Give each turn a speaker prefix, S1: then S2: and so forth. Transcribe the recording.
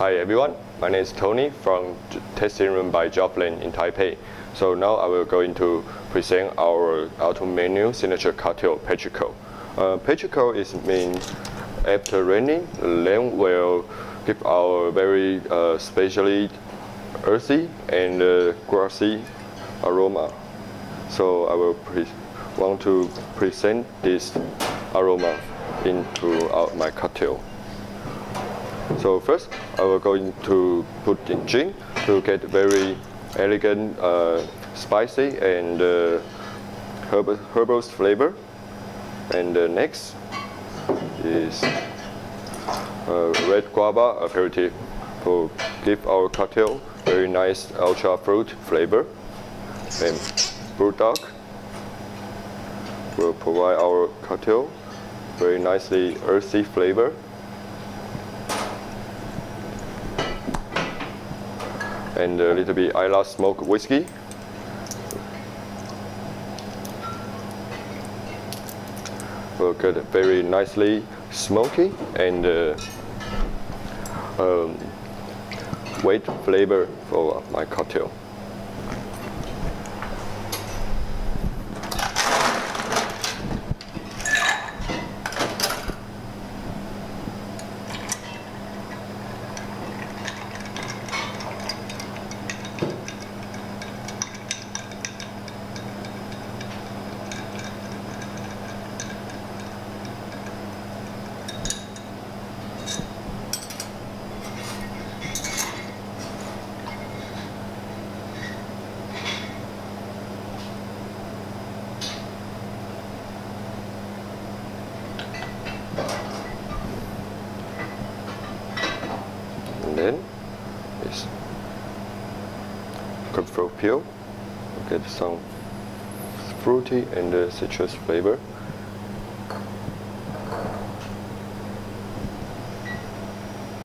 S1: Hi everyone, my name is Tony from Testing Room by Joplin in Taipei. So now I will go into present our autumn menu signature cocktail, Petrichor. Uh, Petrichor is mean after raining, the rain will give our very uh, specially earthy and uh, grassy aroma. So I will want to present this aroma into our, my cocktail. So first, I will going to put in gin to get very elegant, uh, spicy and uh, herbal, herbal flavor. And uh, next is uh, red guava aperitif to give our cocktail very nice ultra fruit flavor. And Burdock will provide our cocktail very nicely earthy flavor. And a little bit Islay smoked whiskey. Will get very nicely smoky and uh, um, weight flavor for my cocktail. Then is cutthroat peel get some fruity and citrus flavor